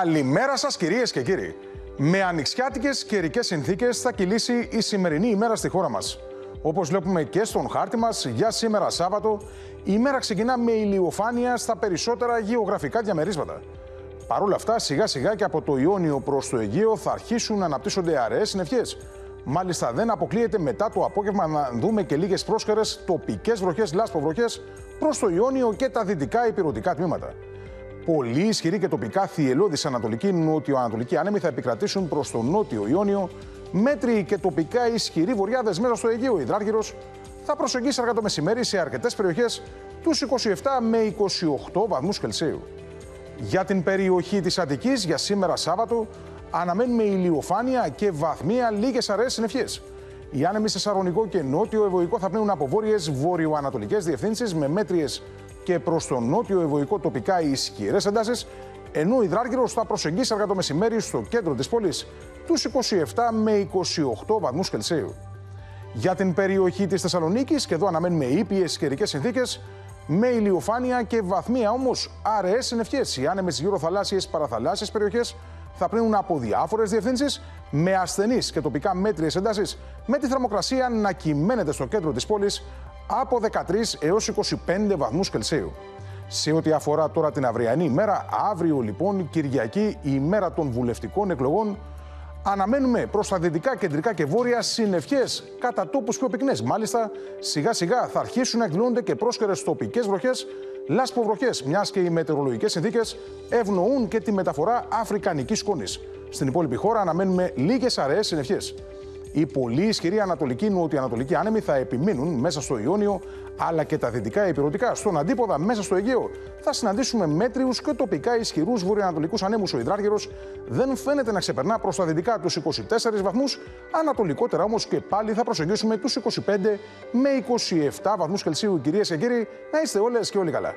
Καλημέρα σας κυρίες και κύριοι. Με ανοιξιάτικες καιρικέ συνθήκες θα κυλήσει η σημερινή ημέρα στη χώρα μας. Όπως βλέπουμε και στον χάρτη μας, για σήμερα Σάββατο, η ημέρα ξεκινά με ηλιοφάνεια στα περισσότερα γεωγραφικά διαμερίσματα. Παρ' όλα αυτά, σιγά σιγά και από το Ιόνιο προς το Αιγαίο θα αρχίσουν να αναπτύσσονται αραιές συννεφιές. Μάλιστα, δεν αποκλείεται μετά το απόγευμα να δούμε και λίγες πρόσχερες τοπικές βροχές, λάσποβροχές προς το Ιόνιο και τα δυτικά υπηρετικά τμήματα. Πολύ ισχυρή και τοπικά θυελώδης ανατολική νότιο-ανατολική άνεμη θα επικρατήσουν προς το νότιο Ιόνιο. Μέτρη και τοπικά ισχυροί βορειάδε μέσα στο Αιγαίο. Ιδράργυρο θα προσεγγίσει αργά το μεσημέρι σε αρκετές περιοχές τους 27 με 28 βαθμούς Κελσίου. Για την περιοχή της Αττικής για σήμερα Σάββατο αναμένουμε ηλιοφάνεια και βαθμία λίγες αραιές συννεφιές. Οι άνεμοι σε Σαρονικό και Νότιο Ευωικό θα πνέουν από βόρειες βορειοανατολικέ διευθύνσεις με μέτριες και προς το νότιο ευωικό τοπικά ισχυρές εντάσεις, ενώ ο υδράργυρο θα προσεγγίσει αργά το μεσημέρι στο κέντρο της πόλης τους 27 με 28 βαθμούς Κελσίου. Για την περιοχή της Θεσσαλονίκης, και εδώ αναμένουμε ήπιες καιρικές συνθήκες, με ηλιοφάνεια και βαθμία όμως αραιές συννεφιές. Οι άνεμες γύρω θαλάσσιες παραθαλάσσιες περιοχές θα πνέουν από διάφορες διευθύνσεις με ασθενείς και τοπικά μέτριες εντάσεις, με τη θερμοκρασία να κυμαίνεται στο κέντρο της πόλης από 13 έως 25 βαθμούς Κελσίου. Σε ό,τι αφορά τώρα την αυριανή ημέρα, αύριο λοιπόν Κυριακή, η ημέρα των βουλευτικών εκλογών, αναμένουμε προς τα δυτικά, κεντρικά και βόρεια συνευχές κατά τόπους πιο πυκνές. Μάλιστα, σιγά σιγά θα αρχίσουν να εκδηλώνονται και πρόσκαιρες τοπικές βροχές, λάσποβροχές, μιας και οι μετεωρολογικές συνθήκες ευνοούν και τη μεταφορά αφρικανικής σκόνης. Στην υπόλοιπη χώρα αναμένουμε λίγες αραιές συνευχές. Οι πολύ ισχυροί ανατολικοί νοτιοανατολικοί άνεμοι θα επιμείνουν μέσα στο Ιόνιο αλλά και τα δυτικά υπηρετικά. Στον αντίποδα, μέσα στο Αιγαίο, θα συναντήσουμε μέτριους και τοπικά ισχυρούς βορειοανατολικούς ανέμου. Ο υδράργυρος δεν φαίνεται να ξεπερνά προς τα δυτικά τους 24 βαθμούς. Ανατολικότερα όμως και πάλι θα προσεγγίσουμε τους 25 με 27 βαθμούς Κελσίου. Κυρίες και κύριοι, να είστε όλες και όλοι καλά.